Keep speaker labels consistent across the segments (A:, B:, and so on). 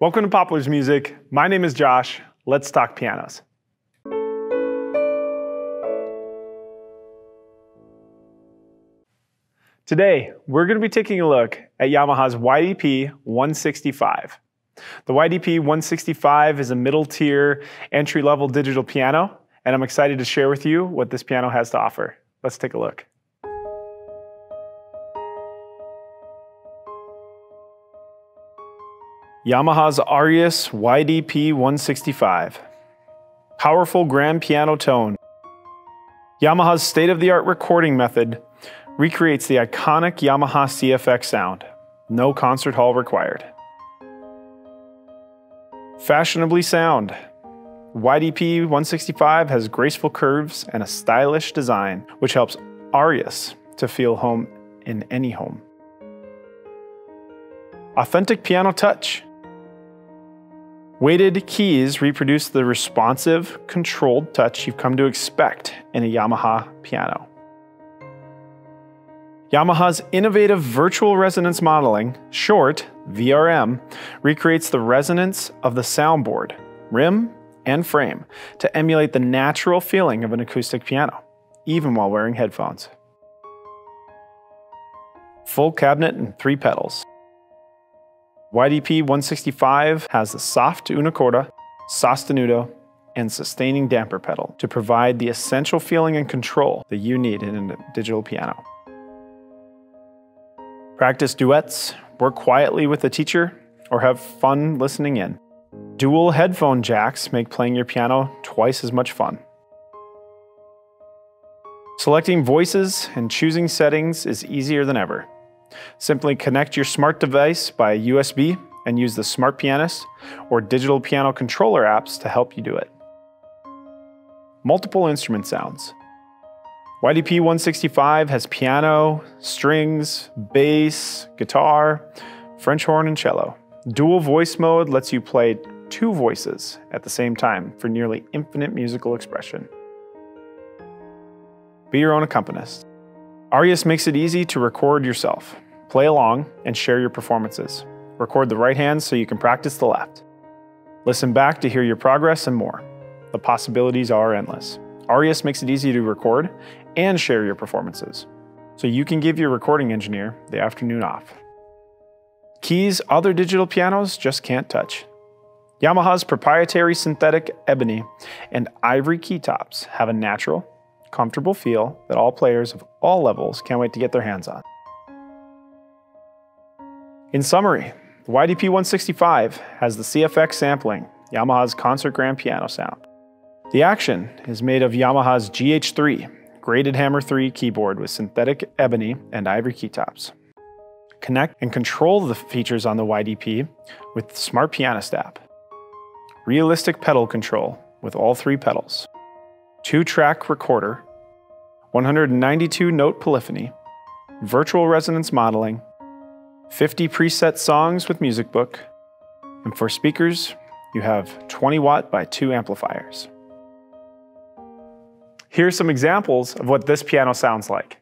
A: Welcome to Popplers Music. My name is Josh. Let's talk pianos. Today, we're going to be taking a look at Yamaha's YDP 165. The YDP 165 is a middle tier entry level digital piano, and I'm excited to share with you what this piano has to offer. Let's take a look. Yamaha's Arius YDP 165. Powerful grand piano tone. Yamaha's state-of-the-art recording method recreates the iconic Yamaha CFX sound. No concert hall required. Fashionably sound. YDP 165 has graceful curves and a stylish design, which helps Arius to feel home in any home. Authentic piano touch. Weighted keys reproduce the responsive, controlled touch you've come to expect in a Yamaha piano. Yamaha's innovative virtual resonance modeling, short VRM, recreates the resonance of the soundboard, rim, and frame to emulate the natural feeling of an acoustic piano, even while wearing headphones. Full cabinet and three pedals. YDP 165 has the soft una corda, sostenuto, and sustaining damper pedal to provide the essential feeling and control that you need in a digital piano. Practice duets, work quietly with a teacher, or have fun listening in. Dual headphone jacks make playing your piano twice as much fun. Selecting voices and choosing settings is easier than ever. Simply connect your smart device by USB and use the Smart Pianist or digital piano controller apps to help you do it. Multiple instrument sounds. YDP 165 has piano, strings, bass, guitar, French horn, and cello. Dual voice mode lets you play two voices at the same time for nearly infinite musical expression. Be your own accompanist. Arius makes it easy to record yourself, play along, and share your performances. Record the right hand so you can practice the left. Listen back to hear your progress and more. The possibilities are endless. Arius makes it easy to record and share your performances, so you can give your recording engineer the afternoon off. Keys other digital pianos just can't touch. Yamaha's proprietary synthetic ebony and ivory keytops have a natural, comfortable feel that all players of all levels can't wait to get their hands on. In summary, the YDP 165 has the CFX sampling, Yamaha's concert grand piano sound. The action is made of Yamaha's GH3 graded Hammer 3 keyboard with synthetic ebony and ivory keytops. Connect and control the features on the YDP with the Smart Pianist app. Realistic pedal control with all three pedals two track recorder, 192 note polyphony, virtual resonance modeling, 50 preset songs with music book, and for speakers, you have 20 watt by 2 amplifiers. Here's some examples of what this piano sounds like.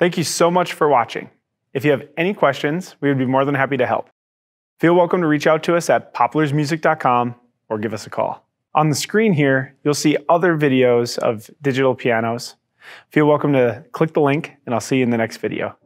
A: Thank you so much for watching. If you have any questions, we would be more than happy to help. Feel welcome to reach out to us at popplersmusic.com or give us a call. On the screen here, you'll see other videos of digital pianos. Feel welcome to click the link, and I'll see you in the next video.